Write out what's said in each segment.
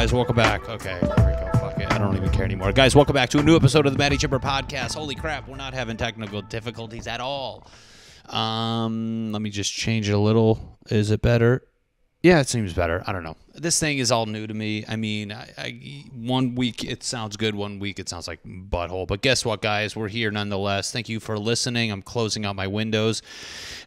Guys, welcome back. Okay, there we go. Fuck it. I don't even care anymore. Guys, welcome back to a new episode of the Matty Chymbor podcast. Holy crap, we're not having technical difficulties at all. Um, let me just change it a little. Is it better? Yeah, it seems better. I don't know. This thing is all new to me. I mean, I, I, one week it sounds good, one week it sounds like butthole. But guess what, guys? We're here nonetheless. Thank you for listening. I'm closing out my windows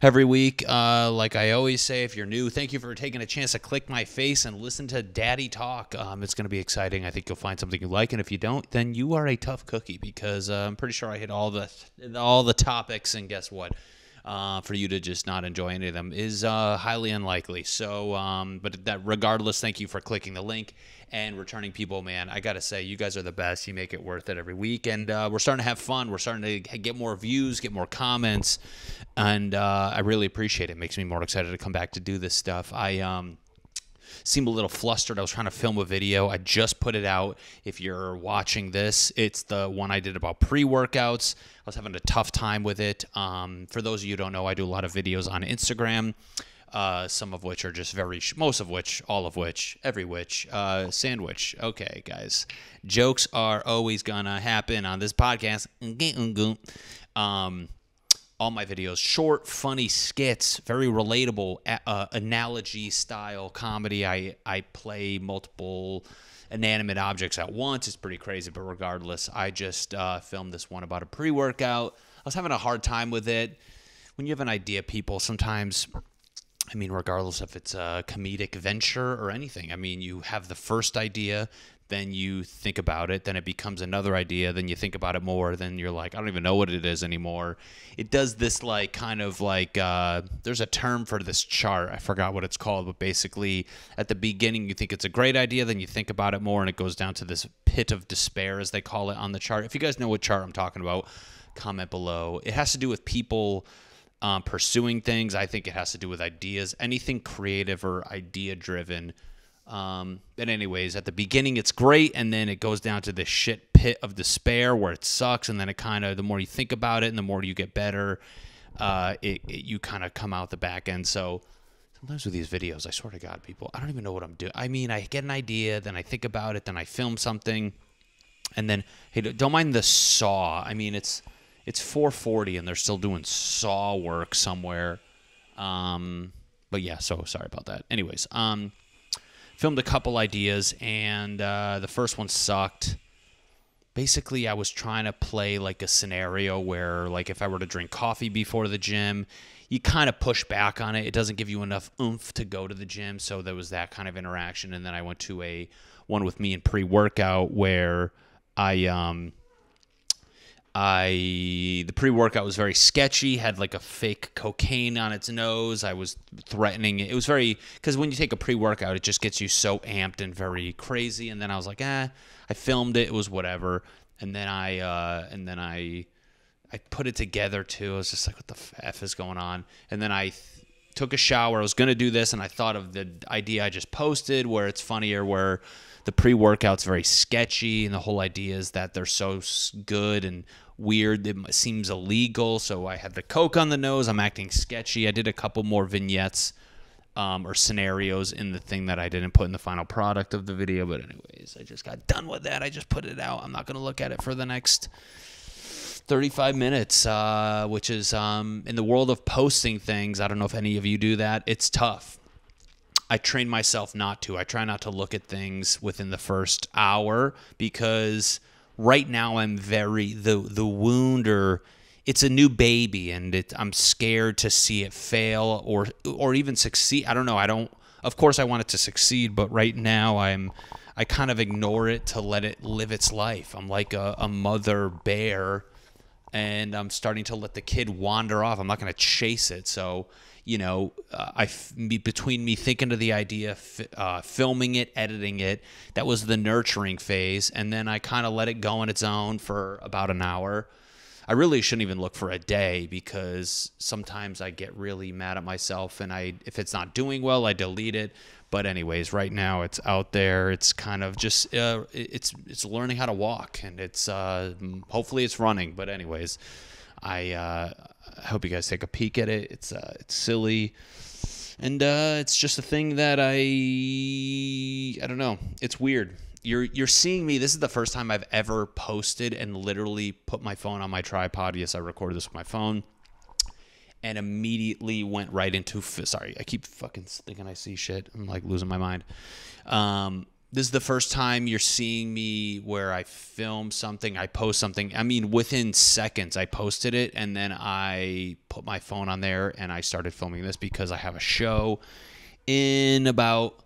every week. Uh, like I always say, if you're new, thank you for taking a chance to click my face and listen to Daddy talk. Um, it's going to be exciting. I think you'll find something you like, and if you don't, then you are a tough cookie because uh, I'm pretty sure I hit all the all the topics. And guess what? Uh, for you to just not enjoy any of them is uh, highly unlikely. So, um, but that regardless, thank you for clicking the link and returning people. Man, I gotta say, you guys are the best. You make it worth it every week, and uh, we're starting to have fun. We're starting to get more views, get more comments, and uh, I really appreciate it. it. Makes me more excited to come back to do this stuff. I um seemed a little flustered. I was trying to film a video. I just put it out. If you're watching this, it's the one I did about pre workouts. I was having a tough time with it. Um, for those of you who don't know, I do a lot of videos on Instagram. Uh, some of which are just very, sh- most of which, all of which, every which, uh, sandwich. Okay, guys. Jokes are always gonna happen on this podcast. Um, all my videos. Short funny skits very relatable uh, analogy style comedy. I i play multiple inanimate objects at once. It's pretty crazy but regardless i just uh, filmed this one about a pre-workout. I was having a hard time with it. When you have an idea people sometimes I mean, regardless if it's a comedic venture or anything, I mean, you have the first idea, then you think about it, then it becomes another idea, then you think about it more, then you're like, I don't even know what it is anymore. It does this like kind of like uh, there's a term for this chart. I forgot what it's called, but basically at the beginning you think it's a great idea, then you think about it more, and it goes down to this pit of despair, as they call it on the chart. If you guys know what chart I'm talking about, comment below. It has to do with people. Um, pursuing things. I think it has to do with ideas, anything creative or idea driven um, but anyways, at the beginning it's great, and then it goes down to the shit pit of despair where it sucks, and then it kind of the more you think about it, and the more you get better, uh, it, it you kind of come out the back end. So sometimes with these videos, I swear to God, people, I don't even know what I'm doing. I mean, I get an idea, then I think about it, then I film something, and then hey, don't mind the saw. I mean, it's it's 4:40, and they're still doing saw work somewhere. Um, but yeah, so sorry about that. Anyways, um filmed a couple ideas, and uh, the first one sucked. Basically, I was trying to play like a scenario where, like, if I were to drink coffee before the gym, you kind of push back on it. It doesn't give you enough oomph to go to the gym, so there was that kind of interaction. And then I went to a one with me in pre-workout where I um I the pre-workout was very sketchy, had like a fake cocaine on its nose. I was threatening it. It was very because when you take a pre-workout, it just gets you so amped and very crazy. And then I was like, eh, I filmed it. It was whatever. And then I uh, and then I I put it together too. I was just like, what the f is going on? And then I th- took a shower. I was gonna do this, and I thought of the idea I just posted, where it's funnier, where the pre-workout's very sketchy, and the whole idea is that they're so good and weird. It seems illegal. So I had the Coke on the nose. I'm acting sketchy. I did a couple more vignettes um, or scenarios in the thing that I didn't put in the final product of the video. But, anyways, I just got done with that. I just put it out. I'm not going to look at it for the next 35 minutes, uh, which is um, in the world of posting things. I don't know if any of you do that. It's tough. I train myself not to. I try not to look at things within the first hour because right now I'm very the the wound or it's a new baby and it, I'm scared to see it fail or or even succeed. I don't know. I don't. Of course, I want it to succeed, but right now I'm I kind of ignore it to let it live its life. I'm like a, a mother bear, and I'm starting to let the kid wander off. I'm not going to chase it. So you know, uh, I between me thinking of the idea, uh, filming it, editing it, that was the nurturing phase, and then I kind of let it go on its own for about an hour. I really shouldn't even look for a day because sometimes I get really mad at myself, and I if it's not doing well, I delete it. But anyways, right now it's out there. It's kind of just uh, it's it's learning how to walk, and it's uh, hopefully it's running. But anyways, I uh, I hope you guys take a peek at it. It's uh, it's silly. and uh, it's just a thing that I I don't know. It's weird. You're you're seeing me. This is the first time I've ever posted and literally put my phone on my tripod. Yes, I recorded this with my phone, and immediately went right into. Sorry, I keep fucking thinking I see shit. I'm like losing my mind. Um, this is the first time you're seeing me where I film something, I post something. I mean, within seconds, I posted it, and then I put my phone on there and I started filming this because I have a show in about.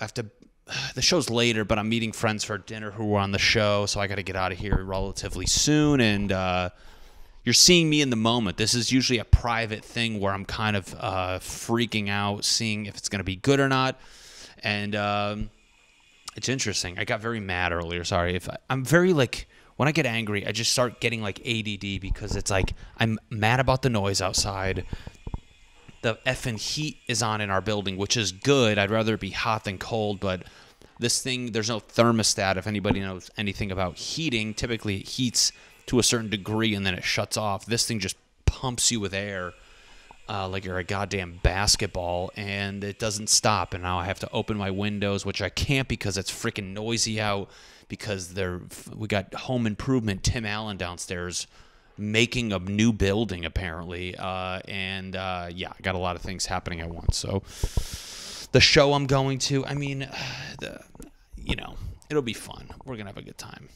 I have to. The show's later, but I'm meeting friends for dinner who are on the show, so I got to get out of here relatively soon. And uh, you're seeing me in the moment. This is usually a private thing where I'm kind of uh, freaking out, seeing if it's going to be good or not and um, it's interesting. I got very mad earlier. Sorry if I, I'm very like when I get angry, I just start getting like ADD because it's like I'm mad about the noise outside. The effing heat is on in our building, which is good. I'd rather be hot than cold, but this thing there's no thermostat. If anybody knows anything about heating, typically it heats to a certain degree and then it shuts off. This thing just pumps you with air uh, like you're a goddamn basketball, and it doesn't stop. And now I have to open my windows, which I can't because it's freaking noisy out. Because they're we got home improvement Tim Allen downstairs making a new building apparently, uh, and uh, yeah, I got a lot of things happening at once. So the show I'm going to, I mean, the, you know, it'll be fun. We're gonna have a good time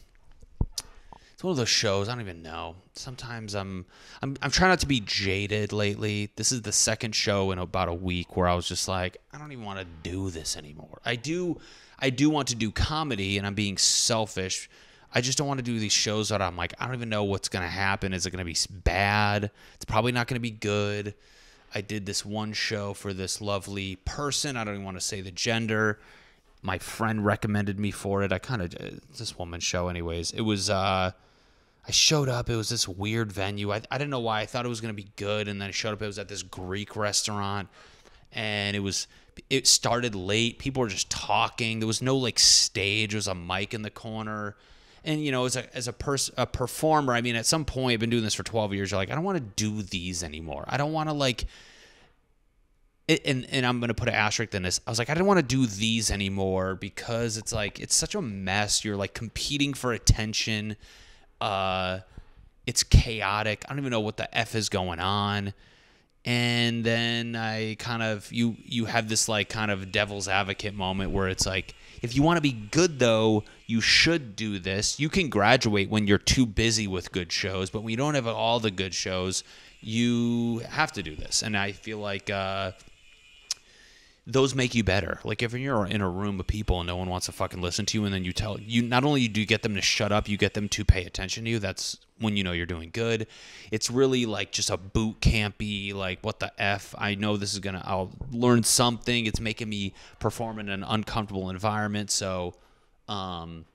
one of those shows. I don't even know. Sometimes I'm I'm I'm trying not to be jaded lately. This is the second show in about a week where I was just like, I don't even want to do this anymore. I do I do want to do comedy, and I'm being selfish. I just don't want to do these shows that I'm like, I don't even know what's gonna happen. Is it gonna be bad? It's probably not gonna be good. I did this one show for this lovely person. I don't even want to say the gender. My friend recommended me for it. I kind of this woman's show, anyways. It was uh I showed up. It was this weird venue. I, I didn't know why. I thought it was going to be good. And then I showed up. It was at this Greek restaurant. And it was, it started late. People were just talking. There was no like stage. There was a mic in the corner. And, you know, as a, as a, pers- a performer, I mean, at some point, I've been doing this for 12 years. You're like, I don't want to do these anymore. I don't want to like, and and I'm gonna put an asterisk in this. I was like, I didn't want to do these anymore because it's like it's such a mess. You're like competing for attention uh, it's chaotic. I don't even know what the f is going on. And then I kind of you you have this like kind of devil's advocate moment where it's like if you want to be good though, you should do this. You can graduate when you're too busy with good shows, but when you don't have all the good shows, you have to do this. And I feel like uh, those make you better. Like if you're in a room of people and no one wants to fucking listen to you, and then you tell you not only do you get them to shut up, you get them to pay attention to you. That's when you know you're doing good. It's really like just a boot campy, like what the f. I know this is gonna. I'll learn something. It's making me perform in an uncomfortable environment. So, um,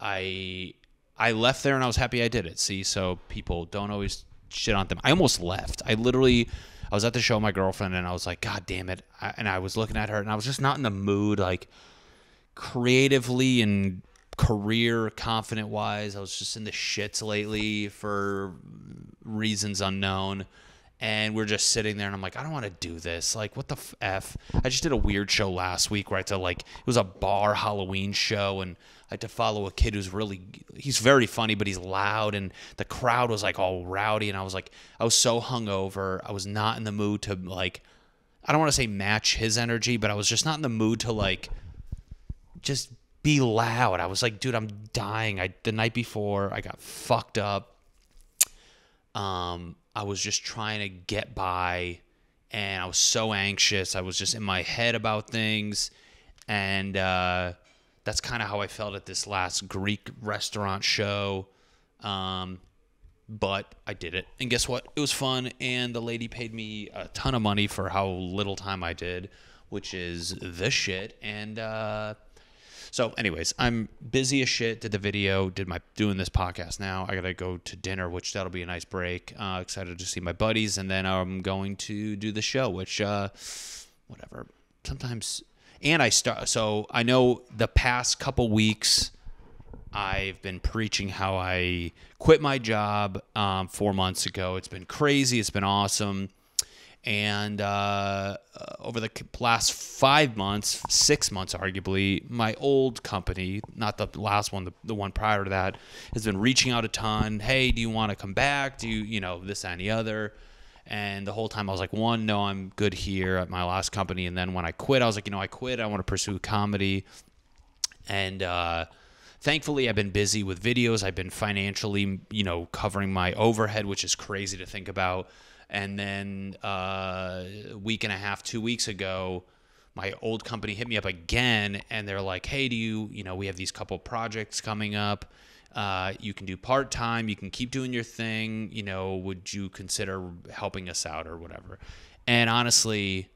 I I left there and I was happy I did it. See, so people don't always shit on them. I almost left. I literally I was at the show with my girlfriend and I was like, God damn it. I, and I was looking at her and I was just not in the mood, like creatively and career confident wise. I was just in the shits lately for reasons unknown. And we're just sitting there, and I'm like, I don't want to do this. Like, what the f? I just did a weird show last week where I had to like, it was a bar Halloween show, and I had to follow a kid who's really he's very funny, but he's loud, and the crowd was like all rowdy, and I was like, I was so hungover, I was not in the mood to like, I don't want to say match his energy, but I was just not in the mood to like, just be loud. I was like, dude, I'm dying. I the night before I got fucked up. Um, I was just trying to get by, and I was so anxious. I was just in my head about things, and uh that's kind of how I felt at this last Greek restaurant show. Um, but I did it. And guess what? It was fun. And the lady paid me a ton of money for how little time I did, which is the shit. And uh, so, anyways, I'm busy as shit. Did the video, did my doing this podcast now. I got to go to dinner, which that'll be a nice break. Uh, excited to see my buddies. And then I'm going to do the show, which, uh, whatever. Sometimes and I start. So I know the past couple weeks, I've been preaching how I quit my job um, four months ago. It's been crazy. It's been awesome, And uh, uh, over the last five months, six months, arguably, my old company, not the last one, the, the one prior to that, has been reaching out a ton. Hey, do you want to come back? Do you, you know, this and the other? And the whole time I was like, one, no, I'm good here at my last company. And then when I quit, I was like, you know, I quit. I want to pursue comedy. And uh, thankfully, I've been busy with videos. I've been financially, you know, covering my overhead, which is crazy to think about. And then uh, a week and a half, two weeks ago, my old company hit me up again, and they're like, "Hey, do you, you know, we have these couple projects coming up." Uh, you can do part time. You can keep doing your thing. You know, would you consider helping us out or whatever? And honestly,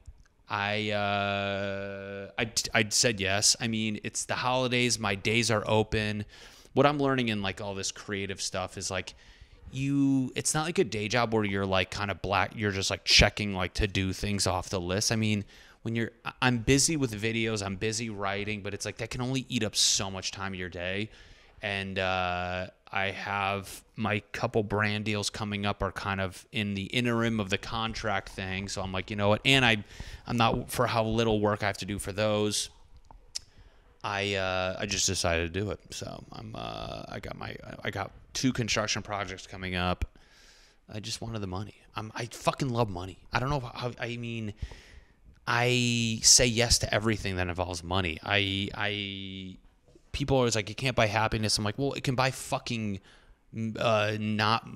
I uh, I I said yes. I mean, it's the holidays. My days are open. What I'm learning in like all this creative stuff is like you it's not like a day job where you're like kind of black you're just like checking like to do things off the list i mean when you're i'm busy with videos i'm busy writing but it's like that can only eat up so much time of your day and uh, I have my couple brand deals coming up are kind of in the interim of the contract thing. So I'm like, you know what? And I, I'm not for how little work I have to do for those. I uh, I just decided to do it. So I'm uh, I got my I got two construction projects coming up. I just wanted the money. I'm I fucking love money. I don't know how I mean. I say yes to everything that involves money. I I people are always like, you can't buy happiness. I'm like, well, it can buy fucking uh, not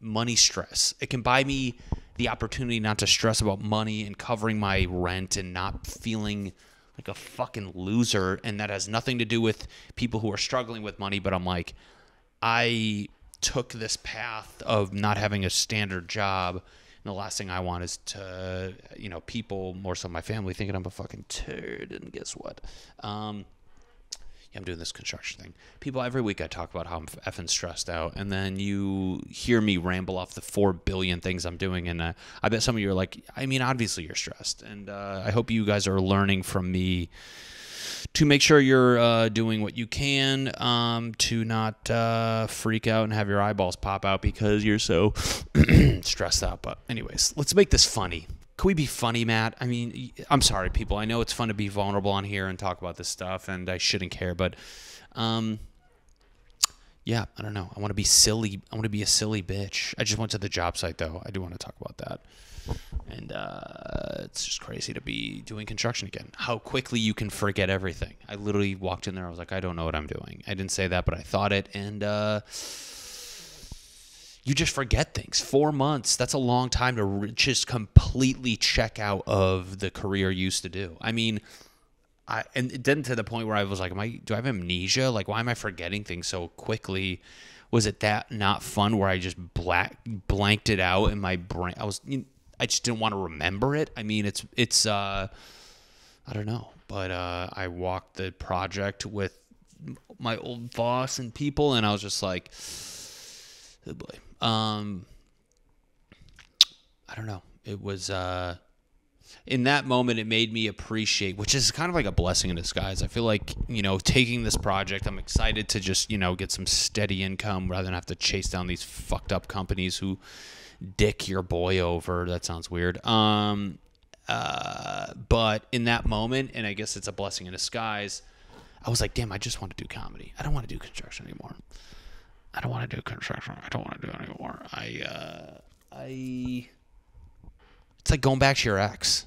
money stress. It can buy me the opportunity not to stress about money and covering my rent and not feeling like a fucking loser. And that has nothing to do with people who are struggling with money. But I'm like, I took this path of not having a standard job. And the last thing I want is to, you know, people, more so my family, thinking I'm a fucking turd. And guess what? Um, yeah, I'm doing this construction thing. People, every week I talk about how I'm effing stressed out, and then you hear me ramble off the four billion things I'm doing, and uh, I bet some of you are like, I mean, obviously you're stressed, and uh, I hope you guys are learning from me to make sure you're uh, doing what you can um, to not uh, freak out and have your eyeballs pop out because you're so stressed out. But anyways, let's make this funny can we be funny, Matt? I mean, I'm sorry, people. I know it's fun to be vulnerable on here and talk about this stuff, and I shouldn't care, but um, yeah, I don't know. I want to be silly. I want to be a silly bitch. I just went to the job site though. I do want to talk about that. And uh, it's just crazy to be doing construction again. How quickly you can forget everything. I literally walked in there. I was like, I don't know what I'm doing. I didn't say that, but I thought it. And uh, you just forget things. Four months, that's a long time to just completely check out of the career you used to do. I mean, I, and it didn't to the point where I was like, am I, do I have amnesia? Like, why am I forgetting things so quickly? Was it that not fun where I just black, blanked it out in my brain? I was, you know, I just didn't want to remember it. I mean, it's, it's, uh, I don't know, but, uh, I walked the project with my old boss and people, and I was just like, oh boy. Um, I don't know. It was uh, in that moment it made me appreciate, which is kind of like a blessing in disguise. I feel like you know taking this project, I'm excited to just you know get some steady income rather than have to chase down these fucked up companies who dick your boy over. That sounds weird. Um, uh, but in that moment, and I guess it's a blessing in disguise. I was like, damn, I just want to do comedy. I don't want to do construction anymore. I don't want to do construction. I don't want to do it anymore. I, uh, I, it's like going back to your ex.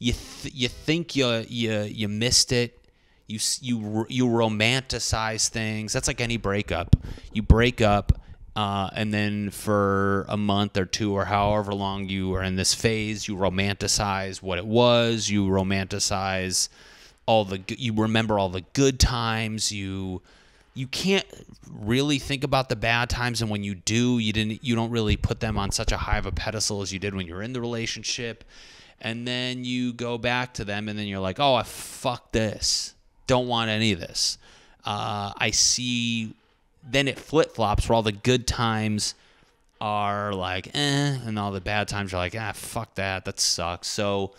You, th- you think you, you, you missed it. You, you, you romanticize things. That's like any breakup. You break up, uh, and then for a month or two or however long you are in this phase, you romanticize what it was. You romanticize all the, you remember all the good times. You, you can't really think about the bad times and when you do you didn't you don't really put them on such a high of a pedestal as you did when you were in the relationship. And then you go back to them and then you're like oh i fuck this. Don't want any of this. Uh, i see then it flip-flops where all the good times are like eh and all the bad times are like ah fuck that. That sucks. So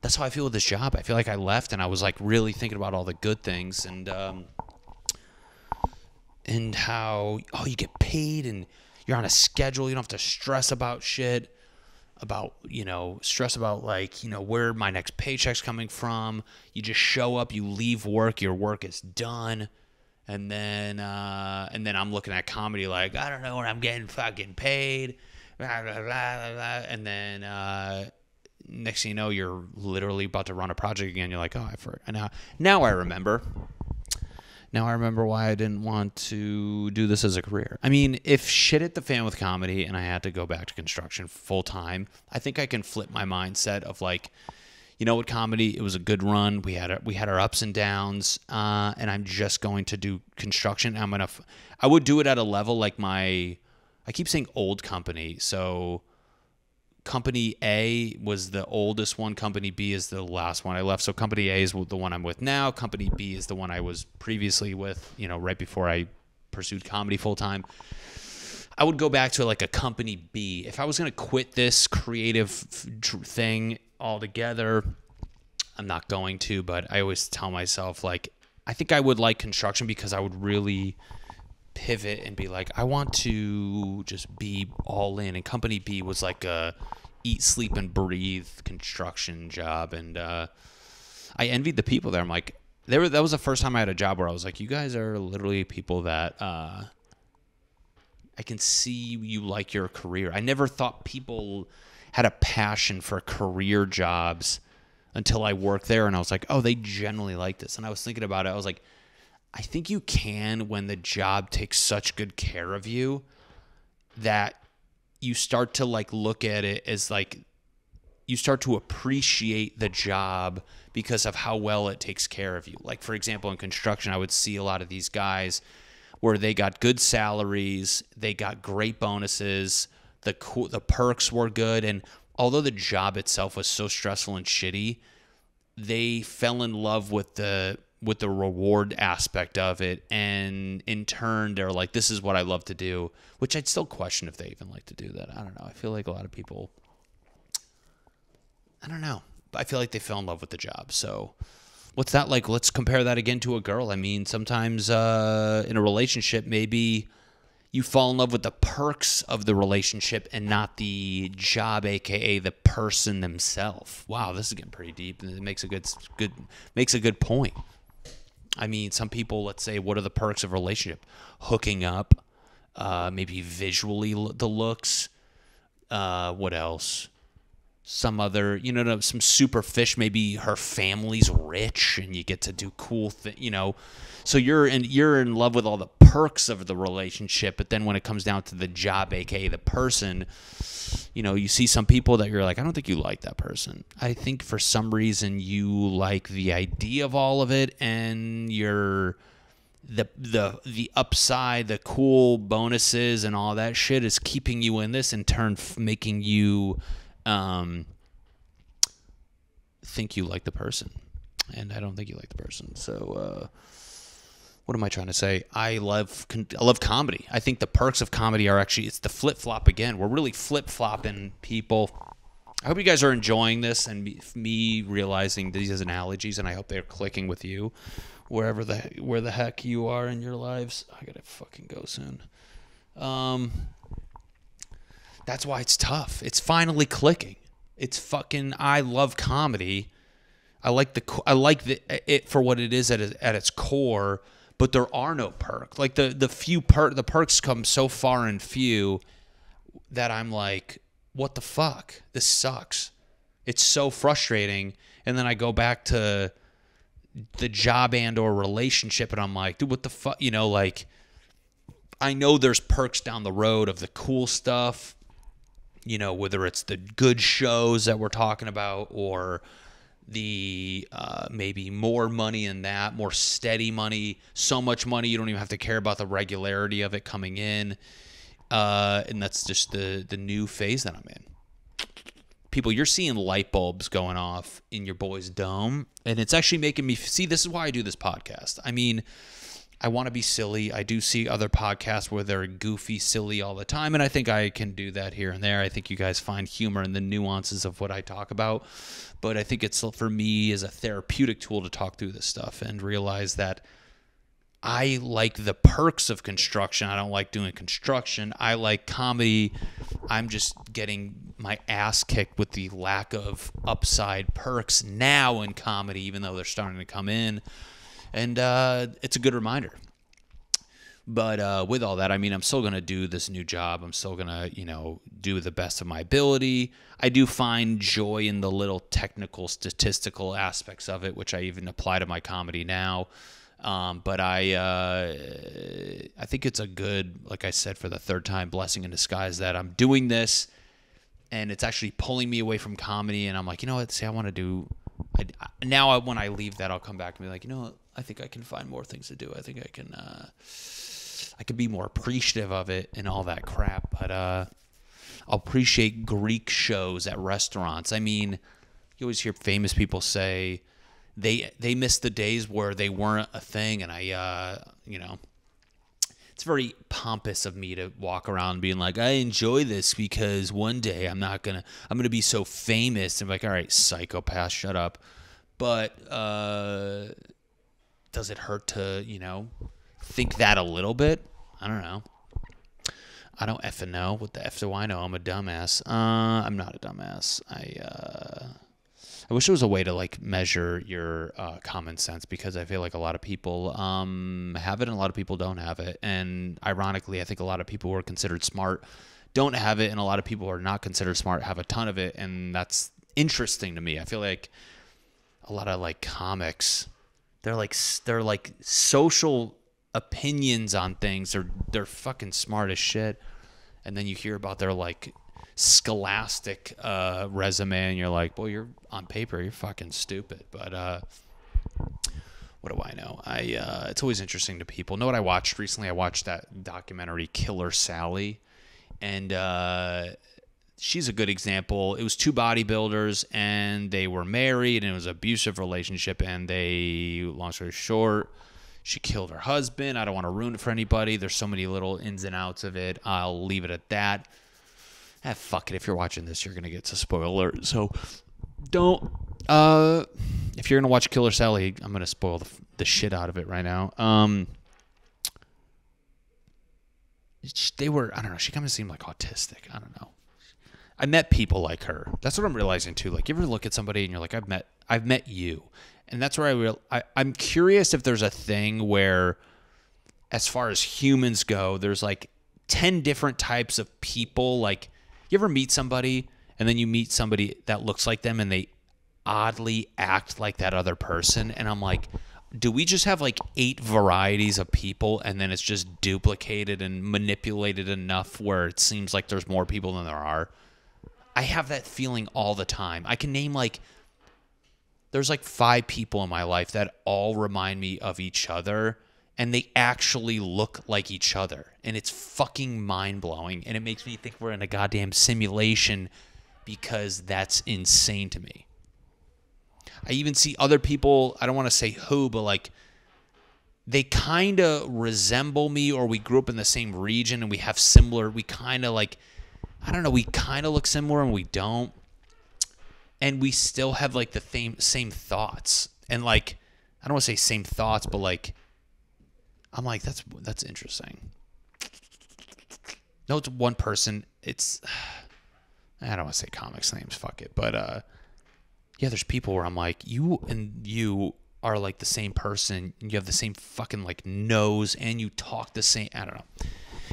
that's how i feel with this job. I feel like i left and i was like really thinking about all the good things and um, and how oh you get paid and you're on a schedule. You don't have to stress about shit about you know stress about like you know where my next paycheck's coming from. You just show up you leave work your work is done. And then uh, and then i'm looking at comedy like i don't know when i'm getting fucking paid. Blah, blah, blah, blah, and then uh, next thing you know you're literally about to run a project again. You're like oh i for now now i remember now I remember why I didn't want to do this as a career. I mean, if shit hit the fan with comedy and I had to go back to construction full time, I think I can flip my mindset of like, you know what, comedy, it was a good run. We had our, we had our ups and downs, uh, and I'm just going to do construction. I'm gonna, f- I would do it at a level like my, I keep saying old company, so company A was the oldest one. Company B is the last one I left. So company A is the one I'm with now. Company B is the one I was previously with, you know, right before I pursued comedy full time. I would go back to like a company B. If I was going to quit this creative thing altogether, I'm not going to, but I always tell myself like I think I would like construction because I would really pivot and be like, I want to just be all in. And company B was like a eat, sleep, and breathe construction job. And uh, I envied the people there. I'm like, they were, that was the first time I had a job where I was like, you guys are literally people that uh, I can see you like your career. I never thought people had a passion for career jobs until I worked there. And I was like, oh, they generally like this. And I was thinking about it. I was like, I think you can when the job takes such good care of you that you start to like look at it as like you start to appreciate the job because of how well it takes care of you. Like for example in construction I would see a lot of these guys where they got good salaries, they got great bonuses, the the perks were good and although the job itself was so stressful and shitty, they fell in love with the with the reward aspect of it. And in turn they're like this is what i love to do which i'd still question if they even like to do that. I don't know. I feel like a lot of people i don't know. I feel like they fell in love with the job. So what's that like? Let's compare that again to a girl. I mean sometimes uh, in a relationship maybe you fall in love with the perks of the relationship and not the job aka the person themselves. Wow this is getting pretty deep. And it makes a good good makes a good point I mean, some people, let's say, what are the perks of relationship? Hooking up, uh, maybe visually the looks. Uh, what else? Some other, you know, some super fish. Maybe her family's rich, and you get to do cool things. You know, so you're in you're in love with all the perks of the relationship, but then when it comes down to the job, aka the person, you know, you see some people that you're like, I don't think you like that person. I think for some reason you like the idea of all of it and you're the the the upside, the cool bonuses and all that shit is keeping you in this in turn making you um think you like the person. And I don't think you like the person. So uh what am I trying to say? I love I love comedy. I think the perks of comedy are actually it's the flip flop again. We're really flip flopping people. I hope you guys are enjoying this and me, realizing these analogies, and I hope they're clicking with you, wherever the where the heck you are in your lives. I gotta fucking go soon. Um, that's why it's tough. It's finally clicking. It's fucking. I love comedy. I like the I like the it for what it is at at its core but there are no perks. Like the the few per the perks come so far and few that I'm like, what the fuck? This sucks. It's so frustrating. And then I go back to the job and or relationship and I'm like, dude, what the fuck? You know, like I know there's perks down the road of the cool stuff, you know, whether it's the good shows that we're talking about or the uh, maybe more money in that, more steady money, so much money you don't even have to care about the regularity of it coming in, uh, and that's just the the new phase that I'm in. People, you're seeing light bulbs going off in your boy's dome, and it's actually making me see. This is why I do this podcast. I mean, I want to be silly. I do see other podcasts where they're goofy, silly all the time, and I think I can do that here and there. I think you guys find humor in the nuances of what I talk about, but I think it's for me as a therapeutic tool to talk through this stuff and realize that I like the perks of construction. I don't like doing construction. I like comedy. I'm just getting my ass kicked with the lack of upside perks now in comedy, even though they're starting to come in. And uh, it's a good reminder. But uh, with all that, I mean, I'm still going to do this new job. I'm still going to, you know, do the best of my ability. I do find joy in the little technical, statistical aspects of it, which I even apply to my comedy now. Um, but I, uh, I think it's a good, like I said, for the third time, blessing in disguise that I'm doing this, and it's actually pulling me away from comedy. And I'm like, you know what? See, I want to do. I, now, I, when I leave that, I'll come back and be like, you know. I think I can find more things to do. I think I can. Uh, I could be more appreciative of it and all that crap. But uh, I'll appreciate Greek shows at restaurants. I mean, you always hear famous people say they they miss the days where they weren't a thing, and I, uh, you know, it's very pompous of me to walk around being like, I enjoy this because one day I'm not gonna, I'm gonna be so famous. And I'm like, all right, psychopath, shut up. But uh, does it hurt to, you know, think that a little bit. I don't know. I don't effing know. What the F do I know? I'm a dumbass. Uh, I'm not a dumbass. I uh, I wish there was a way to like measure your uh, common sense because I feel like a lot of people um, have it and a lot of people don't have it. And ironically, I think a lot of people who are considered smart don't have it, and a lot of people who are not considered smart have a ton of it, and that's interesting to me. I feel like a lot of like comics, they're like they're like social opinions on things. They're they're fucking smart as shit. And then you hear about their like scholastic uh, resume, and you're like, well, you're on paper, you're fucking stupid. But uh, what do I know? I uh, it's always interesting to people. Know what I watched recently? I watched that documentary Killer Sally, and uh, she's a good example. It was two bodybuilders, and they were married, and it was an abusive relationship, and they, long story short she killed her husband. I don't want to ruin it for anybody. There's so many little ins and outs of it. I'll leave it at that. Ah, fuck it. If you're watching this, you're gonna get to spoiler. So don't. Uh, if you're gonna watch Killer Sally, I'm gonna spoil the, the shit out of it right now. Um, they were. I don't know. She kind of seemed like autistic. I don't know. I met people like her. That's what I'm realizing too. Like, you ever look at somebody and you're like, I've met, I've met you, and that's where I real I, I'm curious if there's a thing where as far as humans go, there's like 10 different types of people. Like you ever meet somebody and then you meet somebody that looks like them and they oddly act like that other person and I'm like do we just have like eight varieties of people and then it's just duplicated and manipulated enough where it seems like there's more people than there are? I have that feeling all the time. I can name like there's like five people in my life that all remind me of each other and they actually look like each other. And it's fucking mind-blowing. And it makes me think we're in a goddamn simulation because that's insane to me. I even see other people i don't want to say who but like they kind of resemble me or we grew up in the same region and we have similar we kind of like i don't know we kind of look similar and we don't. And we still have like the same same thoughts. And like I don't want to say same thoughts, but like I'm like that's that's interesting. No, it's one person. It's I don't want to say comics names. Fuck it, but uh, yeah, there's people where I'm like you and you are like the same person. You have the same fucking like nose, and you talk the same. I don't know.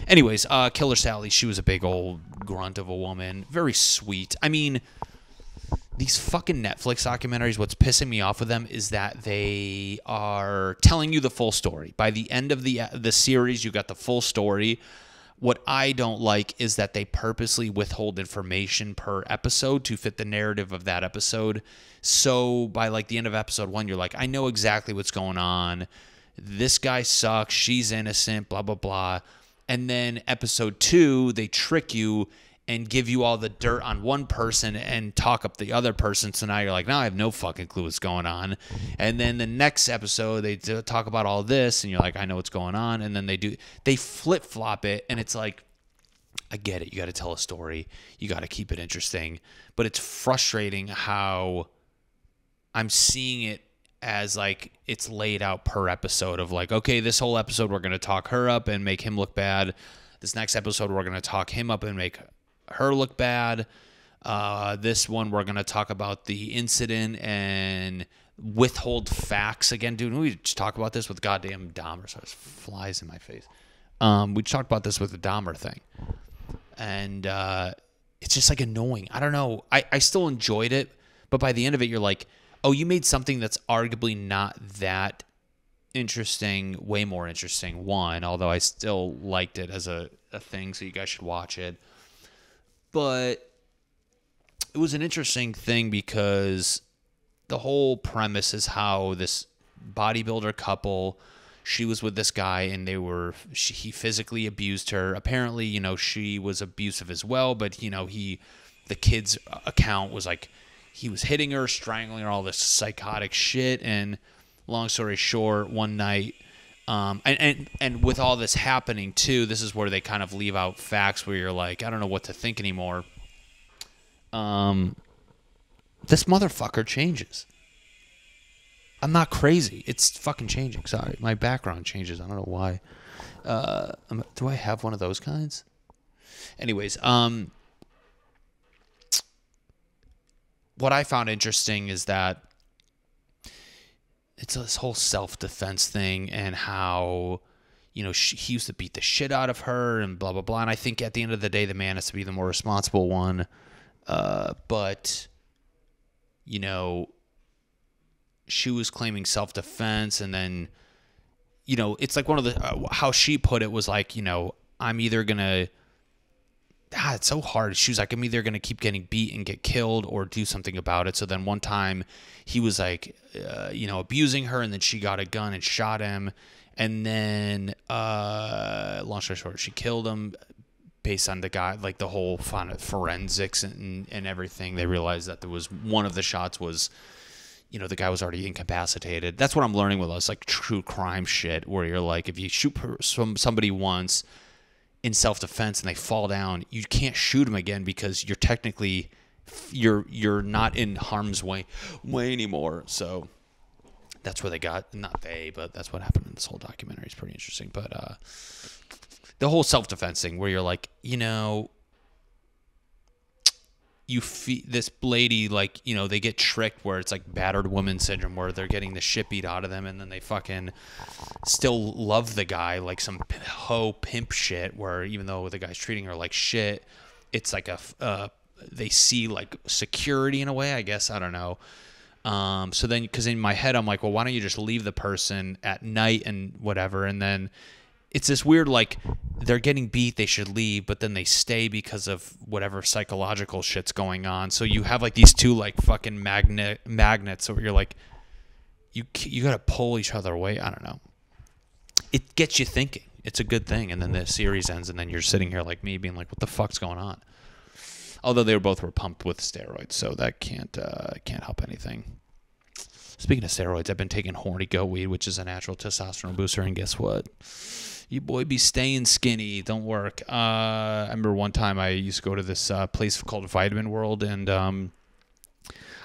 Anyways, uh, Killer Sally, she was a big old grunt of a woman, very sweet. I mean these fucking Netflix documentaries, what's pissing me off with them is that they are telling you the full story. By the end of the the series, you got the full story. What I don't like is that they purposely withhold information per episode to fit the narrative of that episode. So by like the end of episode 1, you're like, I know exactly what's going on. This guy sucks, she's innocent, blah blah blah. And then episode 2, they trick you and give you all the dirt on one person and talk up the other person. So now you're like, now I have no fucking clue what's going on. And then the next episode, they talk about all this, and you're like, I know what's going on. And then they do, they flip flop it, and it's like, I get it. You got to tell a story, you got to keep it interesting. But it's frustrating how I'm seeing it as like it's laid out per episode of like, okay, this whole episode we're gonna talk her up and make him look bad. This next episode we're gonna talk him up and make her look bad. Uh, this one we're gonna talk about the incident and withhold facts again, dude. We just talk about this with goddamn Dahmer, so it flies in my face. Um, we talked about this with the Dahmer thing, and uh, it's just like annoying. I don't know. I I still enjoyed it, but by the end of it, you're like, oh, you made something that's arguably not that interesting, way more interesting. One, although I still liked it as a, a thing, so you guys should watch it. But it was an interesting thing because the whole premise is how this bodybuilder couple she was with this guy and they were she, he physically abused her. Apparently you know she was abusive as well but you know he the kid's account was like he was hitting her strangling her all this psychotic shit. And long story short one night um, and, and and with all this happening too this is where they kind of leave out facts where you're like i don't know what to think anymore um this motherfucker changes. I'm not crazy. It's fucking changing. Sorry, my background changes. I don't know why. Uh, do I have one of those kinds? Anyways, um, what I found interesting is that it's this whole self defense thing and how you know she, he used to beat the shit out of her and blah blah blah. And I think at the end of the day, the man has to be the more responsible one. Uh, but you know, she was claiming self defense, and then, you know, it's like one of the uh, how she put it was like, you know, I'm either gonna. Ah, it's so hard. She was like, I'm either gonna keep getting beat and get killed, or do something about it. So then one time, he was like, uh, you know, abusing her, and then she got a gun and shot him, and then, uh, long story short, she killed him based on the guy, like the whole forensics and, and everything, they realized that there was one of the shots was, you know, the guy was already incapacitated. That's what I'm learning with us, like true crime shit, where you're like, if you shoot some somebody once in self defense and they fall down, you can't shoot them again because you're technically you're you're not in harm's way way anymore. So that's where they got not they, but that's what happened in this whole documentary. It's pretty interesting, but uh the whole self defense thing where you're like, you know, you feel this lady like you know they get tricked where it's like battered woman syndrome where they're getting the shit beat out of them and then they fucking still love the guy like some hoe pimp shit where even though the guy's treating her like shit it's like a uh, they see like security in a way i guess i don't know. Um, so then because in my head i'm like well why don't you just leave the person at night and whatever and then it's this weird like they're getting beat they should leave but then they stay because of whatever psychological shit's going on. So you have like these two like fucking magnet magnets where you're like you you got to pull each other away. I don't know. It gets you thinking. It's a good thing. And then the series ends and then you're sitting here like me being like what the fuck's going on? Although they were both were pumped with steroids so that can't uh, can't help anything. Speaking of steroids i've been taking horny goat weed which is a natural testosterone booster and guess what you boy be staying skinny. Don't work. Uh, I remember one time I used to go to this uh, place called Vitamin World, and um,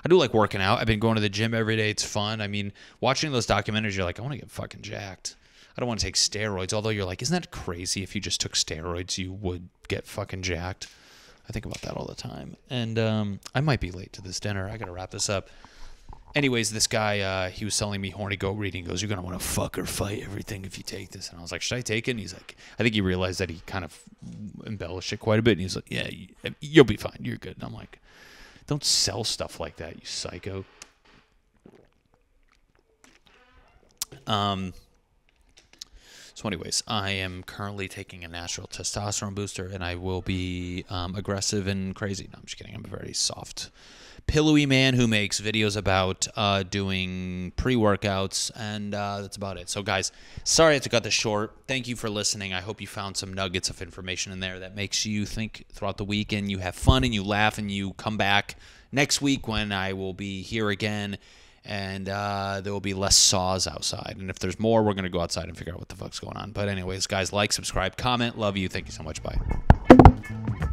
I do like working out. I've been going to the gym every day. It's fun. I mean, watching those documentaries, you're like, I want to get fucking jacked. I don't want to take steroids. Although you're like, isn't that crazy? If you just took steroids, you would get fucking jacked. I think about that all the time. And um, I might be late to this dinner. I got to wrap this up anyways, this guy, uh, he was selling me horny goat reading. He goes, you're gonna want to fuck or fight everything if you take this. And I was like, should I take it? And he's like, I think he realized that he kind of embellished it quite a bit. And he's like, yeah, you'll be fine. You're good. And I'm like, don't sell stuff like that, you psycho. Um. So, anyways, I am currently taking a natural testosterone booster, and I will be um, aggressive and crazy. No, I'm just kidding. I'm very soft pillowy man who makes videos about uh, doing pre workouts, and uh, that's about it. So, guys, sorry I had to cut this short. Thank you for listening. I hope you found some nuggets of information in there that makes you think throughout the week and you have fun and you laugh and you come back next week when I will be here again. And uh, there will be less saws outside. And if there's more, we're going to go outside and figure out what the fuck's going on. But, anyways, guys, like, subscribe, comment. Love you. Thank you so much. Bye.